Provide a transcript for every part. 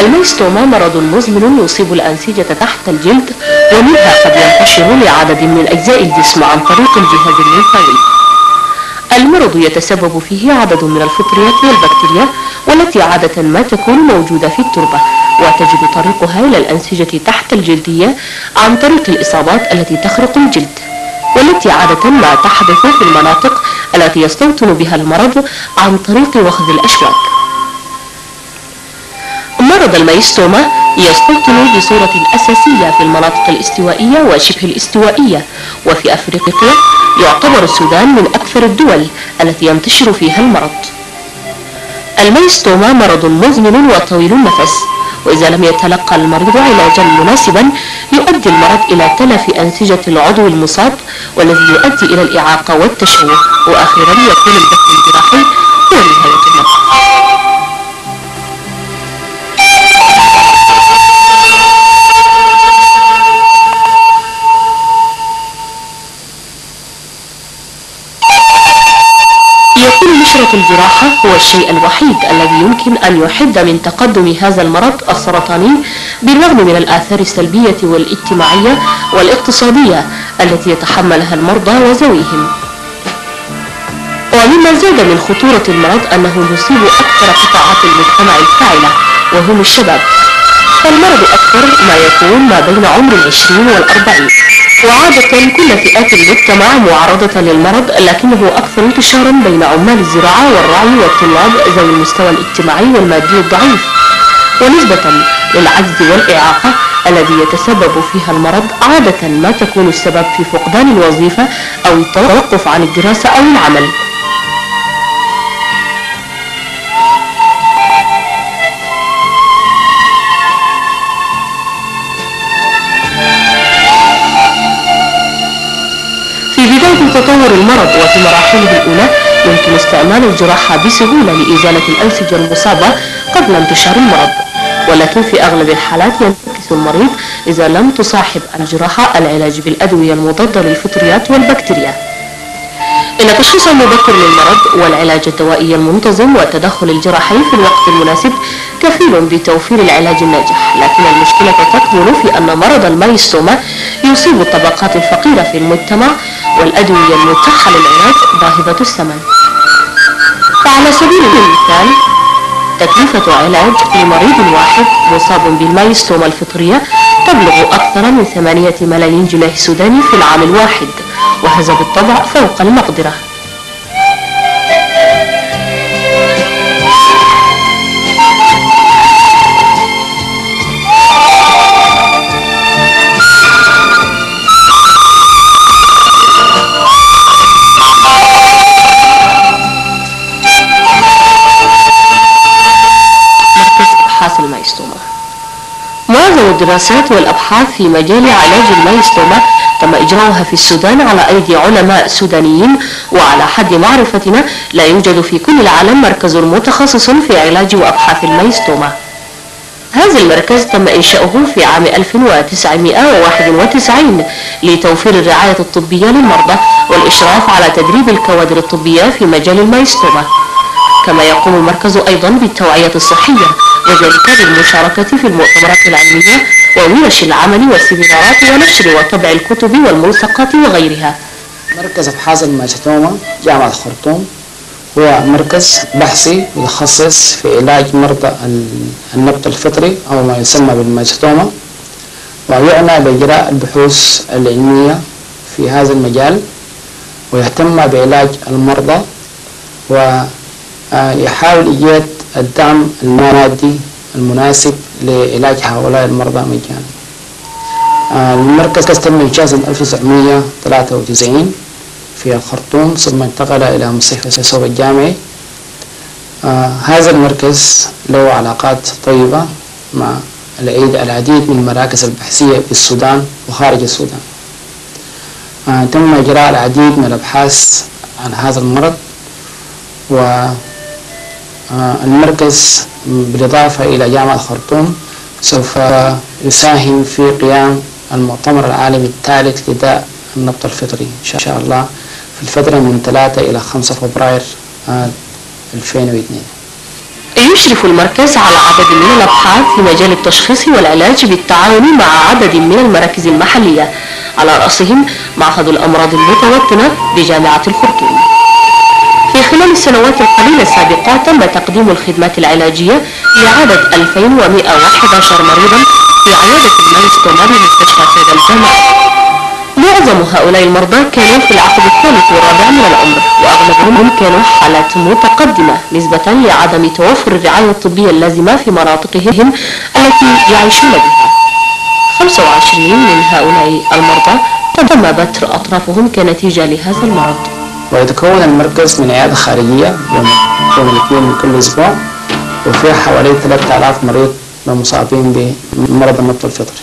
الميستوما مرض مزمن يصيب الأنسجة تحت الجلد ومنها قد ينتشر لعدد من أجزاء الجسم عن طريق الجهاز الليمفاوي المرض يتسبب فيه عدد من الفطريات والبكتيريا والتي عادة ما تكون موجودة في التربة وتجد طريقها إلى الأنسجة تحت الجلدية عن طريق الإصابات التي تخرق الجلد والتي عادة ما تحدث في المناطق التي يستوطن بها المرض عن طريق وخز الأشواك. مرض الميستوما يستوطن بصورة أساسية في المناطق الاستوائية وشبه الاستوائية وفي أفريقيا يعتبر السودان من أكثر الدول التي ينتشر فيها المرض. الميستوما مرض مزمن وطويل النفس وإذا لم يتلقى المريض علاجا مناسبا يؤدي المرض إلى تلف أنسجة العضو المصاب والذي يؤدي إلى الإعاقة والتشوه وأخيرا يكون البث الجراحي هو نهاية المرض. الجراحة هو الشيء الوحيد الذي يمكن أن يحد من تقدم هذا المرض السرطاني بالرغم من الآثار السلبية والاجتماعية والاقتصادية التي يتحملها المرضى وذويهم. ومما زاد من خطورة المرض أنه يصيب أكثر قطاعات المجتمع الفاعلة وهم الشباب. فالمرض أكثر ما يكون ما بين عمر العشرين والأربعين. وعادة كل فئات المجتمع معرضة للمرض لكنه أكثر انتشارا بين عمال الزراعة والرعي والطلاب ذوي المستوى الاجتماعي والمادي الضعيف. ونسبة للعجز والإعاقة الذي يتسبب فيها المرض عادة ما تكون السبب في فقدان الوظيفة أو التوقف عن الدراسة أو العمل. تطور المرض وفي مراحله الأولى يمكن استعمال الجراحة بسهولة لإزالة الأنسجة المصابة قبل انتشار المرض. ولكن في أغلب الحالات ينتكس المريض إذا لم تصاحب الجراحة العلاج بالأدوية المضادة للفطريات والبكتيريا إن تشخيص المبكر للمرض والعلاج الدوائي المنتظم والتدخل الجراحي في الوقت المناسب كفيل بتوفير العلاج الناجح. لكن المشكلة تكمن في أن مرض المايستوما يصيب الطبقات الفقيرة في المجتمع والأدوية المتاحة للعلاج باهظة الثمن. فعلى سبيل المثال تكلفة علاج لمريض واحد مصاب بالمايستوما الفطرية تبلغ أكثر من ثمانية ملايين جنيه سوداني في العام الواحد وهذا بالطبع فوق المقدرة. الدراسات والأبحاث في مجال علاج المايستوما تم إجراؤها في السودان على أيدي علماء سودانيين وعلى حد معرفتنا لا يوجد في كل العالم مركز متخصص في علاج وأبحاث المايستوما هذا المركز تم إنشاؤه في عام 1991 لتوفير الرعاية الطبية للمرضى والإشراف على تدريب الكوادر الطبية في مجال المايستوما كما يقوم المركز أيضا بالتوعية الصحية. وذلك بالمشاركة في المؤتمرات العلمية وورش العمل والسيمينارات ونشر وطبع الكتب والملصقات وغيرها. مركز أبحاث الماجتوما جامعة الخرطوم هو مركز بحثي متخصص في علاج مرضى ال- النبط الفطري أو ما يسمى بالماجتوما ويعنى بإجراء البحوث العلمية في هذا المجال ويهتم بعلاج المرضى ويحاول إيجاد الدعم المادي المناسب لعلاج هؤلاء المرضى مجانا آه، المركز تم إنشاء سنة 1993 في الخرطوم ثم انتقل إلى مستشفى سوق الجامعي. آه، هذا المركز له علاقات طيبة مع العديد من المراكز البحثية في السودان وخارج السودان. آه، تم إجراء العديد من الأبحاث عن هذا المرض والمركز بالإضافة إلى جامعة الخرطوم سوف يساهم في قيام المؤتمر العالمي الثالث لداء النبط الفطري إن شاء الله في الفترة من 3 إلى 5 فبراير آه، 2002 يشرف المركز على عدد من الأبحاث في مجال التشخيص والعلاج بالتعاون مع عدد من المراكز المحلية. على رأسهم معهد الأمراض المتوطنة بجامعة الخرطوم. في خلال السنوات القليلة السابقة تم تقديم الخدمات العلاجية لعدد 2111 مريضا في عيادة المايستوما بمستشفى سيد الجامعة معظم هؤلاء المرضى كانوا في العقد الثالث والرابع من العمر وأغلبهم كانوا حالات متقدمة نسبة لعدم توفر الرعاية الطبية اللازمة في مناطقهم التي يعيشون بها. 25 من هؤلاء المرضى تم بتر أطرافهم كنتيجة لهذا المرض. ويتكون المركز من عيادة خارجية يوم الاثنين من كل أسبوع وفيها حوالي 3000 مريض مصابين بمرض النبض الفطري.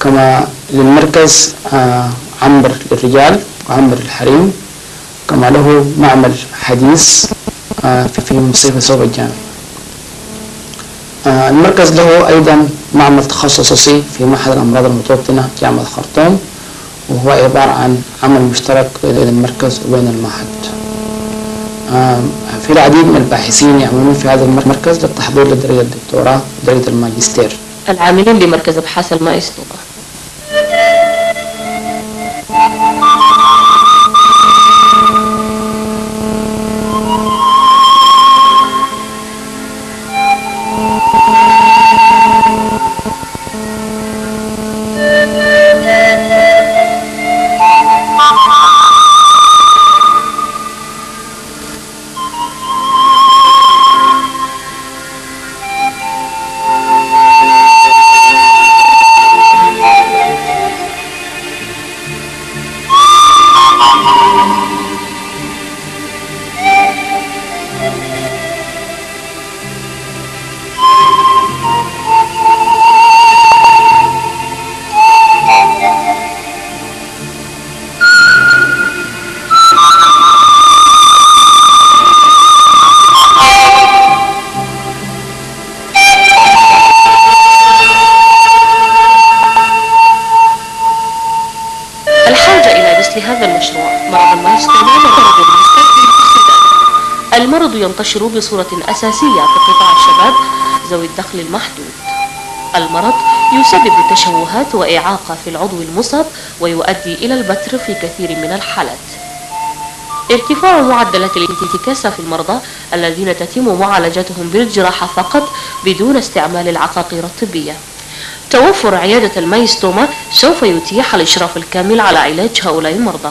كما للمركز آه، عنبر للرجال وعنبر للحريم كما له معمل حديث آه، في مستشفى صوب الجامعي آه، المركز له أيضا معمل تخصصي في معهد الأمراض المتوطنة جامعة الخرطوم وهو عبارة عن عمل مشترك بين المركز وبين المعهد. في العديد من الباحثين يعملون في هذا المركز للتحضير لدرجة الدكتوراه ودرجة الماجستير. العاملين بمركز أبحاث المايسترو ينتشر بصورة أساسية في قطاع الشباب ذوي الدخل المحدود. المرض يسبب تشوهات وإعاقة في العضو المصاب ويؤدي إلى البتر في كثير من الحالات. ارتفاع معدلات الانتكاسة في المرضى الذين تتم معالجتهم بالجراحة فقط بدون استعمال العقاقير الطبية. توفر عيادة المايستوما سوف يتيح الإشراف الكامل على علاج هؤلاء المرضى.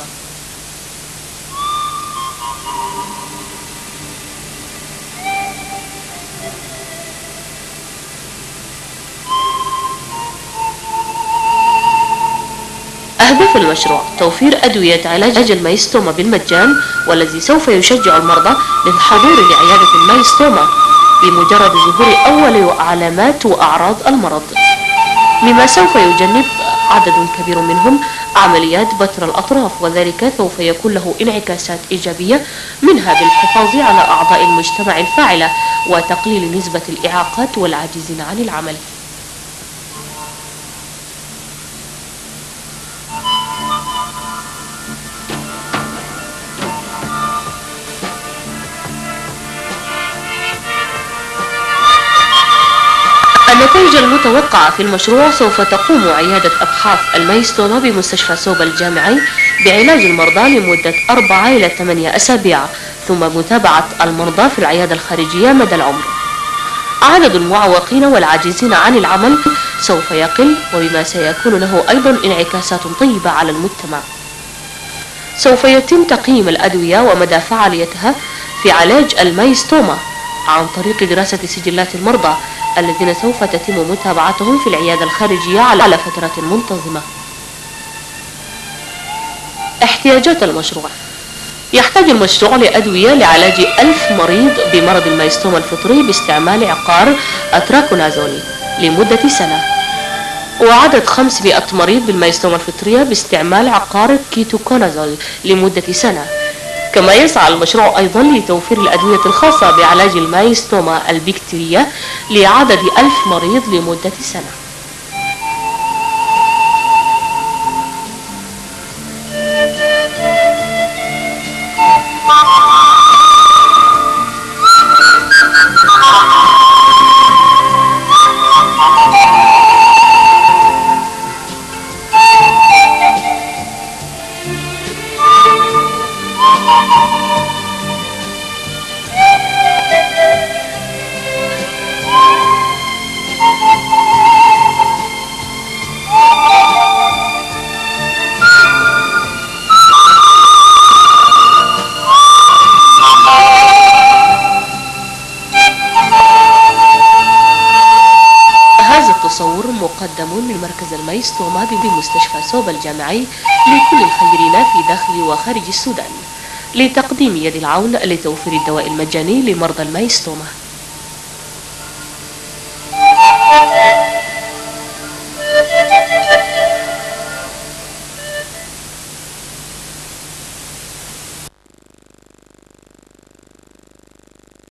أهداف المشروع. توفير أدوية علاج المايستوما بالمجان والذي سوف يشجع المرضى للحضور لعيادة المايستوما بمجرد ظهور أول علامات وأعراض المرض. مما سوف يجنب عدد كبير منهم عمليات بتر الأطراف وذلك سوف يكون له انعكاسات إيجابية منها بالحفاظ على أعضاء المجتمع الفاعلة وتقليل نسبة الإعاقات والعاجزين عن العمل. النتائج المتوقعة في المشروع سوف تقوم عيادة أبحاث المايستوما بمستشفى سوبا الجامعي بعلاج المرضى لمدة أربعة إلى ثمانية أسابيع ثم متابعة المرضى في العيادة الخارجية مدى العمر. عدد المعوقين والعاجزين عن العمل سوف يقل وبما سيكون له أيضا انعكاسات طيبة على المجتمع. سوف يتم تقييم الأدوية ومدى فعاليتها في علاج المايستوما عن طريق دراسة سجلات المرضى الذين سوف تتم متابعتهم في العيادة الخارجية على فترة منتظمة. احتياجات المشروع. يحتاج المشروع لأدوية لعلاج ألف مريض بمرض الميستوما الفطري باستعمال عقار أتراكونازول لمدة سنة. وعدد 500 مريض بالميستوما الفطرية باستعمال عقار كيتوكونازول لمدة سنة. كما يسعى المشروع أيضا لتوفير الأدوية الخاصة بعلاج المايستوما البكتيرية لعدد ألف مريض لمدة سنة. مقدم من مركز المايستوما بمستشفى سوبا الجامعي لكل الخيرين في داخل وخارج السودان لتقديم يد العون لتوفير الدواء المجاني لمرضى المايستوما